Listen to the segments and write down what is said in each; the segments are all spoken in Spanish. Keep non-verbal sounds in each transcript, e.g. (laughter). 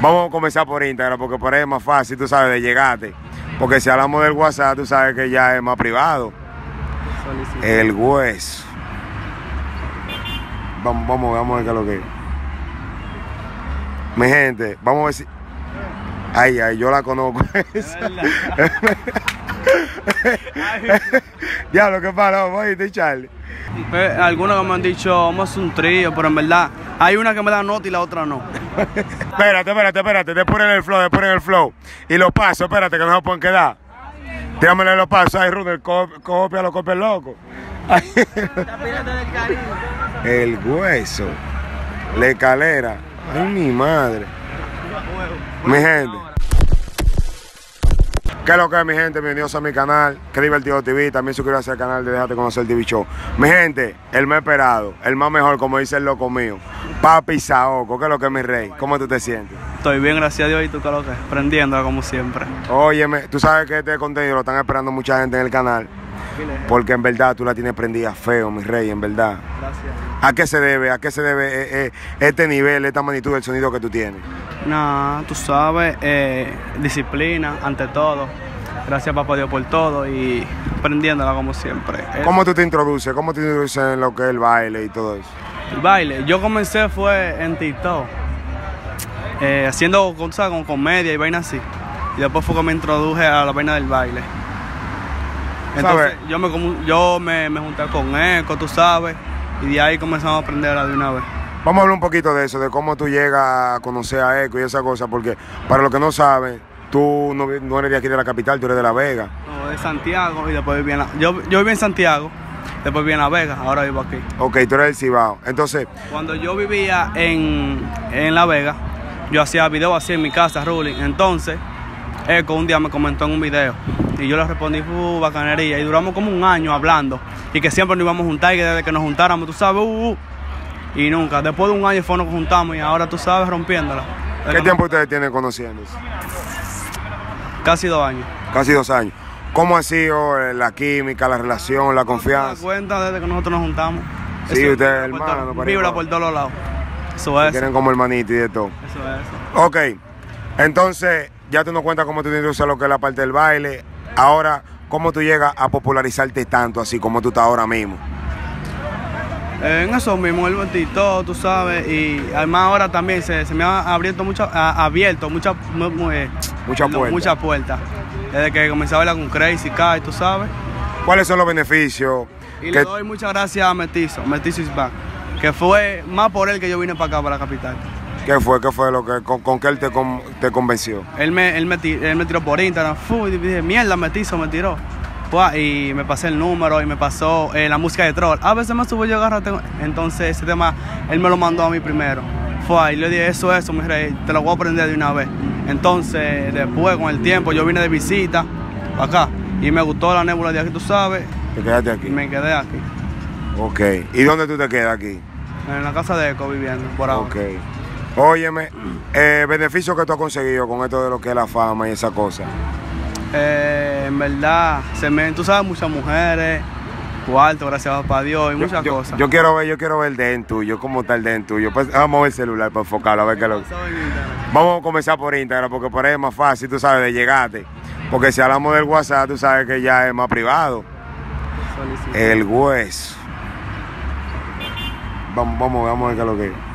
Vamos a comenzar por Instagram porque por ahí es más fácil, tú sabes, de llegarte. Porque si hablamos del WhatsApp, tú sabes que ya es más privado. El hueso. Vamos, vamos, vamos a ver qué es lo que es. Mi gente, vamos a ver si. Ay, ay, yo la conozco. (laughs) (laughs) ya, lo que pasa, vamos a irte, Charlie. Eh, algunos que me han dicho, vamos a hacer un trío, pero en verdad hay una que me da nota y la otra no. (laughs) espérate, espérate, espérate, después en el flow, después en el flow. Y los pasos, espérate, que no se pueden quedar. Tíramele los pasos, ay, Ruder, copia, lo copia el loco. (laughs) el hueso, la escalera, ay, mi madre. Mi gente. ¿Qué es lo que es mi gente? Bienvenidos a mi canal, que divertido TV, también suscríbase al canal de Déjate Conocer TV Show. Mi gente, el más esperado, el más mejor, como dice el loco mío, Papi Saoco, ¿qué es lo que es mi rey? ¿Cómo tú te sientes? Estoy bien, gracias a Dios, y tú qué es lo que es, como siempre. Óyeme, tú sabes que este contenido lo están esperando mucha gente en el canal, porque en verdad tú la tienes prendida feo, mi rey, en verdad. Gracias. ¿A qué se debe? ¿A qué se debe eh, eh, este nivel, esta magnitud del sonido que tú tienes? Nada, tú sabes, eh, disciplina ante todo. Gracias papá Dios por todo y aprendiéndola como siempre. ¿Cómo tú te introduces? ¿Cómo te introduces en lo que es el baile y todo eso? El baile, yo comencé fue en TikTok, eh, haciendo cosas con comedia y vainas así. Y después fue que me introduje a la vaina del baile. Entonces yo me, yo me, me junté con Eco, tú sabes, y de ahí comenzamos a aprender de una vez. Vamos a hablar un poquito de eso, de cómo tú llegas a conocer a Eco y esa cosa, porque para los que no saben, tú no, eres de aquí de la capital, tú eres de La Vega. No, de Santiago y después viví en la, yo, yo viví en Santiago, después viví en La Vega, ahora vivo aquí. Ok, tú eres del Cibao. Entonces... Cuando yo vivía en, La Vega, yo hacía videos así en mi casa, ruling. Entonces, Eco un día me comentó en un video y yo le respondí, uh, bacanería. Y duramos como un año hablando y que siempre nos íbamos a juntar y que desde que nos juntáramos, tú sabes, uh, uh y nunca. Después de un año fue nos juntamos y ahora tú sabes rompiéndola. ¿Qué tiempo ustedes tienen conociéndose? Casi dos años. Casi dos años. ¿Cómo ha sido la química, la relación, la confianza? Se cuenta desde que nosotros nos juntamos. Sí, ustedes hermano. Vibra por todos lados. Eso es. Quieren como hermanito y de todo. Eso es. Ok. Entonces, ya tú nos cuentas cómo tú tienes lo que es la parte del baile. Ahora, ¿cómo tú llegas a popularizarte tanto así como tú estás ahora mismo? En eso mismo, el todo, tú sabes, y además ahora también se, me ha abierto mucho, abierto muchas mucha puertas. Muchas puertas. Desde que comencé a hablar con Crazy Kai, tú sabes. ¿Cuáles son los beneficios? Y le doy muchas gracias a Metizo, Metizo is back, que fue más por él que yo vine para acá, para la capital. ¿Qué fue? ¿Qué fue lo que con, qué él te, te, convenció? Él me, él, me, él me tiró por Instagram, y dije, mierda, Metizo me tiró y me pasé el número y me pasó eh, la música de troll. A veces me subo yo agárrate. Entonces ese tema él me lo mandó a mí primero. Fue y le dije, eso, eso, mi rey, te lo voy a aprender de una vez. Entonces, después con el tiempo, yo vine de visita acá y me gustó la nébula de aquí, tú sabes. ¿Te quedaste aquí? me quedé aquí. Ok. ¿Y dónde tú te quedas aquí? En la casa de Eco viviendo, por ahora. Ok. Óyeme, eh, beneficio que tú has conseguido con esto de lo que es la fama y esa cosa. Eh, en verdad, se me, tú sabes, muchas mujeres, cuarto, gracias a Dios, y muchas cosas. Yo quiero ver, yo quiero ver el den tuyo, cómo está el den tuyo. Pues, vamos a ver el celular para enfocarlo, a ver qué lo. Vamos a comenzar por Instagram, porque por ahí es más fácil, tú sabes, de llegarte. Porque si hablamos del WhatsApp, tú sabes que ya es más privado. El hueso. Vamos, vamos, vamos a ver qué es lo que es.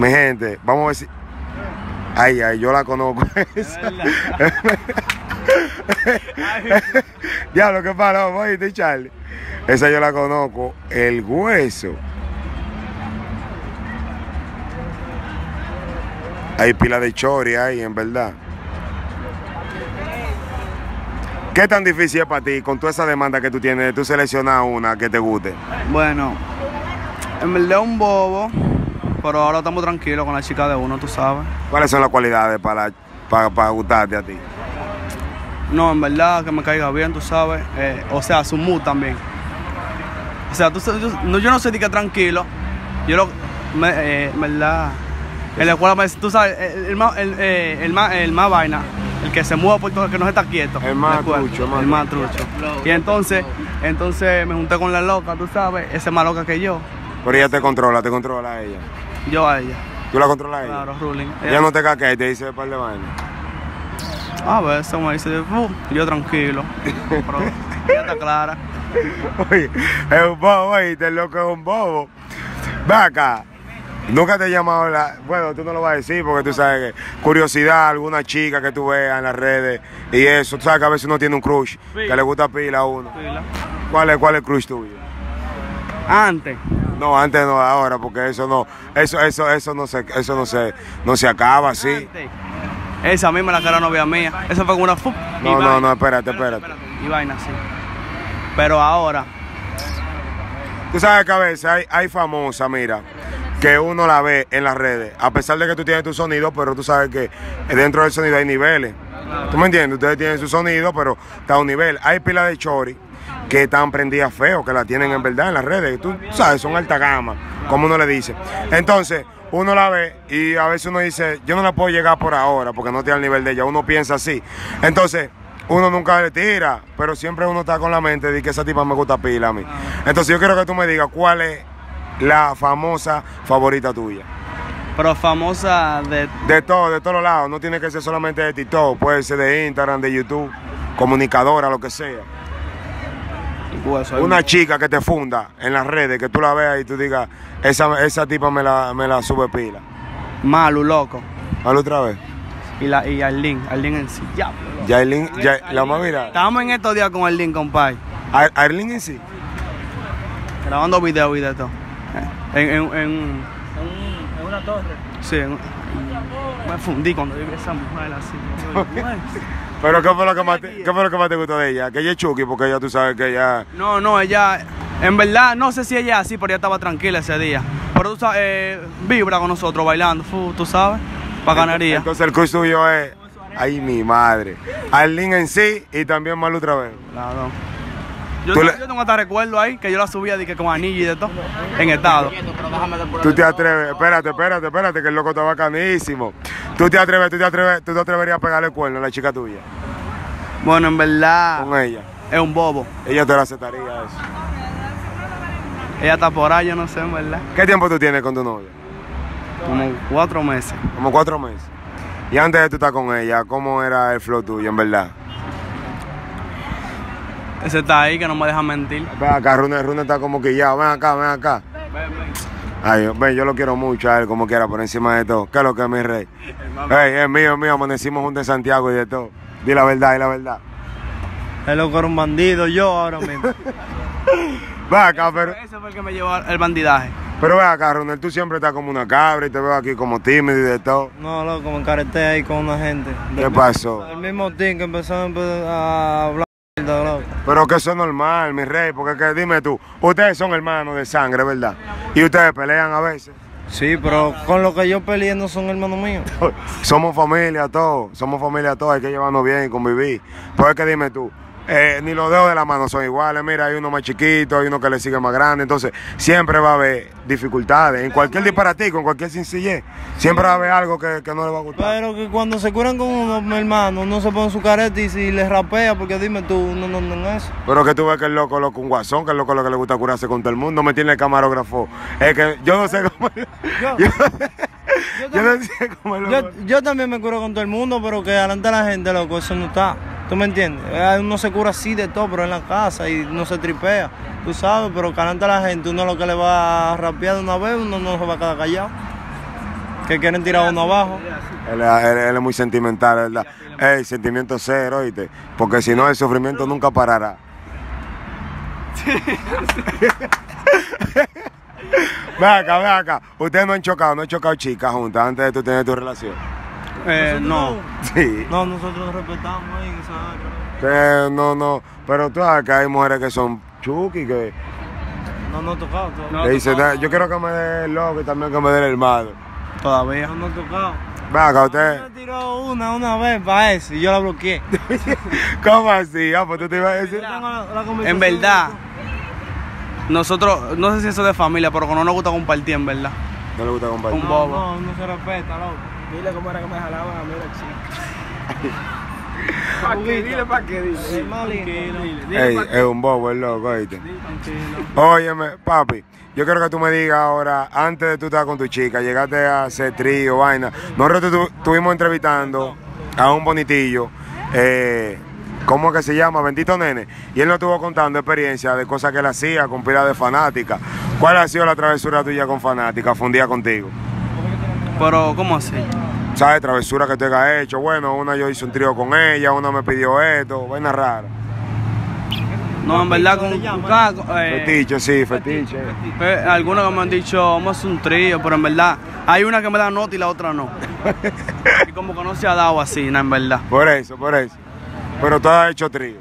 Mi gente, vamos a ver si. Ay, ay, yo la conozco. (laughs) (laughs) ya, lo que pasa, vamos a irte, Charlie. Esa yo la conozco. El hueso. Hay pila de chori ahí, en verdad. ¿Qué tan difícil es para ti con toda esa demanda que tú tienes de tú seleccionar una que te guste? Bueno, en verdad un bobo pero ahora estamos tranquilos con la chica de uno, tú sabes. ¿Cuáles son las cualidades para, para, gustarte a ti? No, en verdad que me caiga bien, tú sabes. Eh, o sea, su mood también. O sea, tú, yo, no, yo no sé de qué tranquilo. Yo lo. Me, eh, en verdad. En la escuela, tú sabes, el, más, el, eh, el, más, el más vaina, el que se mueve por todo, el que no está quieto. El más trucho, el más trucho. Y entonces, entonces me junté con la loca, tú sabes, esa es más loca que yo. Pero ella te controla, te controla ella. Yo a ella. ¿Tú la controlas a ella? Claro, ruling. Ella no te caquea y te dice un par de vainas. A veces me dice, "Uh", yo tranquilo. (laughs) Pero ella está clara. Oye, es un bobo, oíste, el loco es un bobo. Ve acá. Nunca te he llamado la. Bueno, tú no lo vas a decir porque tú sabes que. Curiosidad, alguna chica que tú veas en las redes y eso. Tú sabes que a veces uno tiene un crush que le gusta pila a uno. Pila. ¿Cuál es, cuál es el crush tuyo? Antes, No, antes no, ahora, porque eso no, eso, eso, eso no se, eso no se, no se acaba así. esa misma la era novia mía. Esa fue con una fu- y No, no, vaina. no, espérate, espérate. Y vaina, sí. Pero ahora, Tú sabes que a veces hay, hay famosas, mira, que uno la ve en las redes, a pesar de que tú tienes tu sonido, pero tú sabes que dentro del sonido hay niveles. ¿Tú me entiendes? Ustedes tienen su sonido, pero está a un nivel. Hay pilas de chori que están prendidas feo, que la tienen en verdad en las redes. Tú sabes, son alta gama, como uno le dice. Entonces, uno la ve y a veces uno dice, yo no la puedo llegar por ahora porque no tiene el nivel de ella. Uno piensa así. Entonces, uno nunca le tira, pero siempre uno está con la mente de que esa tipa me gusta pila a mí. Entonces, yo quiero que tú me digas cuál es la famosa favorita tuya. pero famosa de. De todo, de todos lados. No tiene que ser solamente de TikTok, puede ser de Instagram, de YouTube, comunicadora, lo que sea. Soy- Una chica que te funda en las redes, que tú la veas y tú digas, esa, esa tipa me la, me la sube pila. Malu, loco. Hazlo otra vez. Y, la, y Arlene, Arlene en sí. Ya, loco. Yailin, Ya- la más viral. Estábamos en estos días con Arlene, compadre. Ar- Arlene en sí. Grabando video y de todo. En, en, en, En una torre. sí, en- me fundí cuando vi esa mujer así. (laughs) Pero ¿qué fue, lo que más te, ¿qué fue lo que más te gustó de ella? Que ella es Chucky, porque ella tú sabes que ella... No, no, ella, en verdad, no sé si ella es así, pero ella estaba tranquila ese día. Pero tú sabes, eh, vibra con nosotros bailando, fu, tú sabes, bacanería. Entonces el crush tuyo es... Ay, mi madre. Arlene en sí y también Malu otra vez. Claro. Yo, le- yo tengo hasta recuerdo ahí que yo la subía de que con anillo y de todo, en estado. Tú te atreves, espérate, espérate, espérate, que el loco está bacanísimo. Tú te atreves, tú te atreves, tú te atreverías a pegarle el cuerno a la chica tuya, Bueno, en verdad, con ella. es un bobo. Ella te lo aceptaría eso. Ella está por ahí, yo no sé, en verdad. ¿Qué tiempo tú tienes con tu novia? Como cuatro meses. Como cuatro meses. Y antes de tú estar con ella, ¿cómo era el flow tuyo, en verdad? Ese está ahí que no me deja mentir. Ven acá, Rune, Rune está como quillado. Ven acá, ven acá. Ay, ven, yo lo quiero mucho a él, como quiera, por encima de todo. ¿Qué es lo que es mi rey? Ey, es mío, es mío, amanecimos juntos en Santiago y de todo. Di la verdad, di la verdad. El loco era un bandido, yo ahora mismo. (laughs) Ven acá, pero, Ese fue el que me llevó al bandidaje. pero ven acá, Ronel, tú siempre estás como una cabra y te veo aquí como tímido y de todo. No, loco, me encareté ahí con una gente. ¿Qué pasó? El mismo team que empezó a hablar. Pero que eso es normal, mi rey, porque que, dime tú, ustedes son hermanos de sangre, ¿verdad? Y ustedes pelean a veces. Sí, pero con lo que yo peleé no son hermanos míos. (laughs) Somos familia todos, somos familia todos, hay que llevarnos bien y convivir. Pues es que dime tú, eh, ni los dedos de la mano son iguales, mira, hay uno más chiquito, hay uno que le sigue más grande, entonces siempre va a haber dificultades, en cualquier disparatico, en cualquier sencillez, siempre va a haber algo que, que no le va a gustar. Pero que cuando se curan con uno, mi hermano, no se pone su careta y si les rapea, porque dime tú, no, no, no, no eso. Pero que tú ves que el loco, loco, un guasón, que el loco lo que le gusta curarse con todo el mundo, me tiene el camarógrafo. Es que yo no sé cómo. Yo- Yo, Yo, también, yo, yo también me curo con todo el mundo, pero que adelante a la gente, loco, eso no está. ¿Tú me entiendes? Eh, Uno se cura así de todo, pero en la casa y no se tripea. Tú sabes, pero que adelante a la gente, uno lo que le va a rapear de una vez, uno no se va a quedar callado. Que quieren tirar uno abajo. Él, es- él- él es muy sentimental, ¿verdad? Ey, sentimiento cero, oíste. Porque si no, el sufrimiento nunca parará. (laughs) ven acá, ven acá. Ustedes no han chocado, no han chocado chicas juntas antes de tú tener tu relación. Eh, no. Sí. No, nosotros respetamos ahí en esa área. Que no, no. Pero tú sabes que hay mujeres que son chuki, que No nos ha tocado todavía. No. le dicen, "Da- yo quiero que me dé el loco y también que me dé el hermano. Todavía. No ha tocado. Ven acá, usted. Me tiró una, una vez para eso y yo la bloqueé. (laughs) ¿Cómo así? Ah, pues tú te ibas a decir. En verdad, nosotros, no sé si eso es de familia, pero no nos gusta compartir, en verdad. No le gusta compartir. Un No, bobo. no, no se respeta, loco. Dile cómo era que me jalaban a mí la chica. (laughs) Dile pa' qué, dile. Ey, es un bobo el loco, ¿oíste? Óyeme, papi, yo quiero que tú me digas ahora, antes de tú estar con tu chica, llegaste a hacer trío, vaina. Nosotros tu- estuvimos entrevistando a un bonitillo, eh, ¿cómo es que se llama? Bendito Nene. Y él nos estuvo contando experiencias de cosas que él hacía con pila de fanática. ¿Cuál ha sido la travesura tuya con fanática, fundida contigo? Pero, ¿cómo así? ¿Sabes? Travesura que te haya hecho. Bueno, una yo hice un trío con ella, una me pidió esto, vaina rara. No, en verdad, con con- eh, Fetiche, sí, fetiche. eh, algunos que me han dicho, vamos a hacer un trío, pero en verdad, hay una que me da nota y la otra no. (laughs) y como que no se ha dado así, no, en verdad. Por eso, por eso. Pero tú has hecho trío.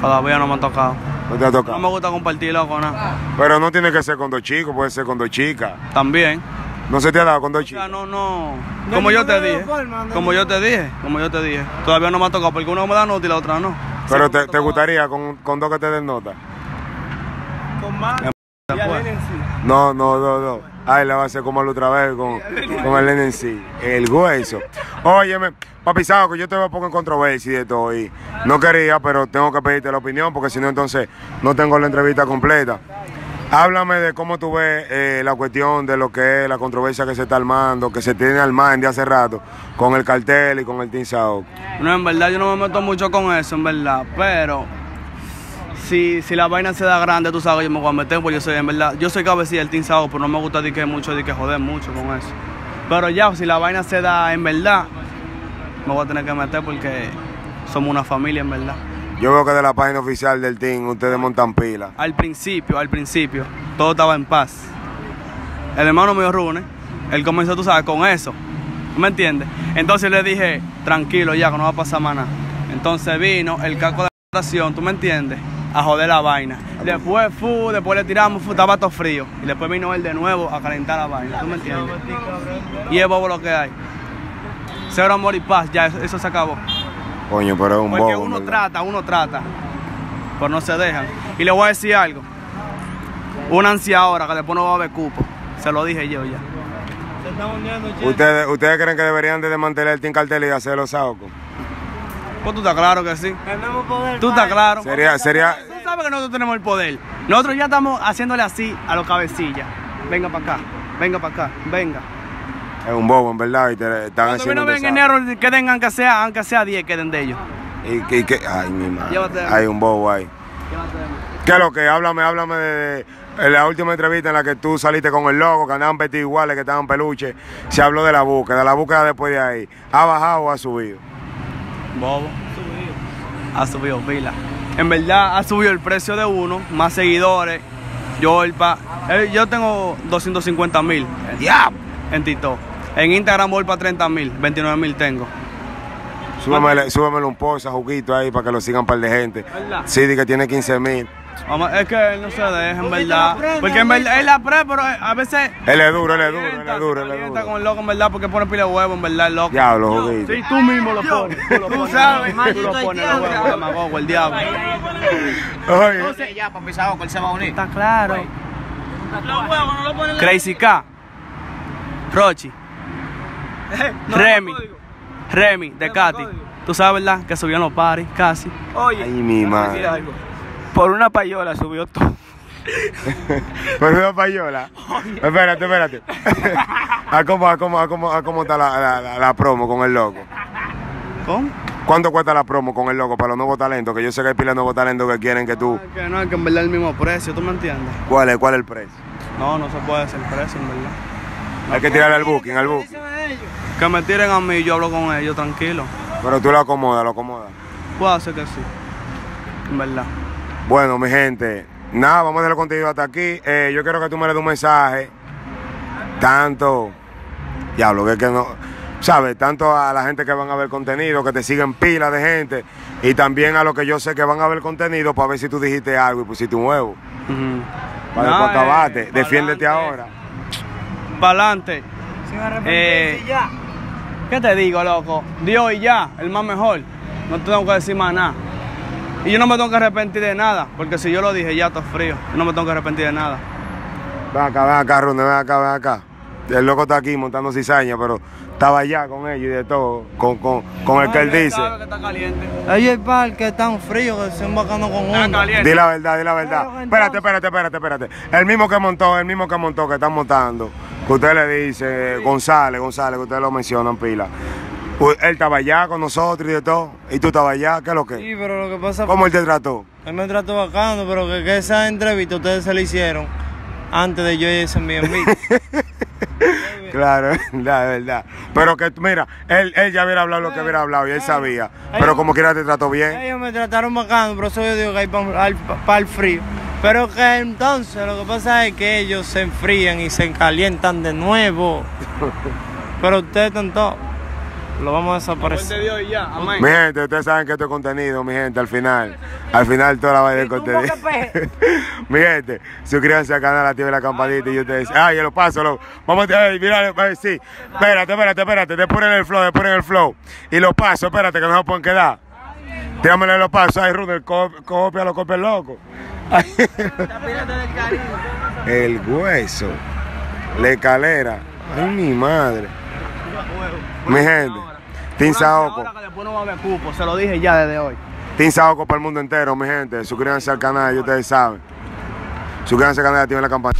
Todavía no me ha tocado. No te ha No tocado. me gusta compartirlo con nada. Pero no tiene que ser con dos chicos, puede ser con dos chicas. También. No se te ha dado con dos O sea, chicas. no, no. Como yo te dije. forma, Como yo te dije. Como yo te dije. Todavía no me ha tocado porque uno me da nota y la otra no. Pero Sí, te, te gustaría con, con dos que te den nota. Con más. después. No, no, no, no. Ay, la va a hacer como la otra vez con, con el sí. El hueso. Óyeme, papi, sabes que yo te veo poco en controversia y de todo. Y no quería, pero tengo que pedirte la opinión porque si no, entonces no tengo la entrevista completa. Háblame de cómo tú ves eh, la cuestión de lo que es la controversia que se está armando, que se tiene armada de hace rato, con el cartel y con el Team Saoco. No, en verdad yo no me meto mucho con eso, en verdad. Pero si, si la vaina se da grande, tú sabes, yo me voy a meter, porque yo soy, en verdad, yo soy cabecilla del Team Sao, pero no me gusta de que mucho, de que joder mucho con eso. Pero ya, si la vaina se da en verdad, me voy a tener que meter porque somos una familia, en verdad. Yo veo que de la página oficial del team ustedes montan pila. Al principio, al principio, todo estaba en paz. El hermano mío Rune, él comenzó, tú sabes, con eso. ¿Tú me entiendes? Entonces le dije, tranquilo ya, que no va a pasar más nada. Entonces vino el caco de la oración, ¿tú me entiendes? A joder la vaina. Después fu, después le tiramos, fu, estaba todo frío. Y después vino él de nuevo a calentar la vaina, ¿tú me entiendes? Y es bobo lo que hay. Cero amor y paz, ya, eso se acabó. Coño, pero es un Porque bobo. uno ¿verdad? trata, uno trata, pero no se dejan. Y le voy a decir algo. Una ansia ahora que después no va a haber cupo. Se lo dije yo ya. Se está hundiendo, che. ¿Ustedes, ¿Ustedes creen que deberían de desmantelar el Team Cartel y hacer los saocos? Pues tú estás claro que sí. Tenemos poder. Tú estás claro. Sería, sería, Tú sabes que nosotros tenemos el poder. Nosotros ya estamos haciéndole así a los cabecillas. Venga para acá, venga para acá, venga. Es un bobo, en verdad, y te están Cuando haciendo vino desastre. enero, queden aunque sea, aunque sea 10, queden de ellos. Y, que- y que, ay, mi madre. Llévate de mí. Hay un bobo ahí. ¿Qué es lo que? Háblame, háblame de, de la última entrevista en la que tú saliste con el logo, que andaban vestidos iguales, que estaban peluches. Se habló de la búsqueda, la búsqueda después de ahí. ¿Ha bajado o ha subido? Bobo. Ha subido pila. En verdad ha subido el precio de uno, más seguidores. Yo, el pa- eh, yo tengo 250 mil en TikTok. En Instagram voy para 30 mil, 29 mil tengo. Súbemele un post a Juguito ahí para que lo sigan un par de gente. Sí, di que tiene 15 mil. Vamos, es que él no se deja, en verdad. Porque en verdad, él la pre, pero eh, a veces. Él es duro, él es duro, él es duro, él es duro. con el loco, en verdad, porque pone pila de huevo, en verdad, el loco. Diablo, Juguito. Sí, tú mismo lo pones. Tú sabes, tú lo pones, los huevos, demagogo, el diablo. Oye, ya, para pisar él se va a unir. Está claro. Los huevos no lo ponen. Crazy K, Rochi, (laughs) Remy, Remy, de Katy. Tú sabes, ¿verdad? Que subían los paris, casi. Oye, ay, mi madre. por una payola subió todo. (laughs) Pues una payola. Espérate, espérate. (laughs) ¿A cómo, a cómo, a cómo, a cómo está la, la- la- la promo con el loco? ¿Cómo? ¿Cuánto cuesta la promo con el loco para los nuevos talentos? Que yo sé que hay pila de nuevos talentos que quieren que tú. Que no, es que en verdad es el mismo precio, ¿tú me entiendes? ¿Cuál es, cuál es el precio? No, no se puede hacer precio, en verdad. Hay que tirarle al booking, al booking. Que me tiren a mí, yo hablo con ellos, tranquilo. Pero tú lo acomodas, lo acomodas. Puedo hacer que sí. En verdad. Bueno, mi gente, nada, vamos a dejar el contenido hasta aquí. Eh, yo quiero que tú me le des un mensaje, tanto, diablo, que es que no, ¿sabes? Tanto a la gente que van a ver contenido, que te siguen pilas de gente, y también a los que yo sé que van a ver contenido para ver si tú dijiste algo y pusiste un huevo. Para después acabarte. Defiéndete ahora. Para adelante. Sin arrepentirse Eh, ya. ¿Qué te digo, loco? Dios y ya, el más mejor. No te tengo que decir más nada. Y yo no me tengo que arrepentir de nada, porque si yo lo dije ya está frío. Yo no me tengo que arrepentir de nada. Ven acá, ven acá, Runde, ven acá, ven acá. El loco está aquí montando cizaña, pero estaba allá con ellos y de todo, con, con, con el que él dice. Claro que está caliente. Ellos el parque tan frío que se bacano con Está uno. caliente. Di la verdad, di la verdad. Espérate, espérate, espérate, espérate. El mismo que montó, el mismo que montó, que están montando, que usted le dice, González, González, que ustedes lo mencionan pila. Él estaba allá con nosotros y de todo, y tú estabas allá, ¿qué es lo que? Sí, pero lo que pasa ¿Cómo él te trató? Él me trató bacano, pero que, que esa entrevista ustedes se la hicieron antes de yo ir a ese Airbnb. (laughs) Claro, (laughs) es verdad. Pero que, mira, él, él ya hubiera hablado lo que hubiera hablado y él sabía. Pero como quiera te trató bien. Ellos me trataron bacano, pero eso yo digo que hay para el frío. Pero que entonces lo que pasa es que ellos se enfrían y se calientan de nuevo. (laughs) Pero ustedes están todos. Lo vamos a desaparecer. Fuente Dios y ya. Amén. Mi gente, ustedes saben que esto es contenido, mi gente, al final. Al final toda la vaina de contenido. (laughs) mi gente, suscríbanse al canal, activen la campanita y ustedes. Ay, yo lo paso, lo, vamos a ay, mira, ay, sí. Espérate, espérate, espérate, te ponen el flow, te ponen el flow. Y los pasos, espérate, que no se pueden quedar. Tíramele los pasos, ay, Ruder, co- copia lo copia el loco. Ay. el hueso, la escalera. Ay, mi madre. Mi gente, Team Saoco. Se lo dije ya desde hoy. Team Saoco para el mundo entero, mi gente. Suscríbanse al canal, y ustedes saben. Suscríbanse al canal y activen la campana.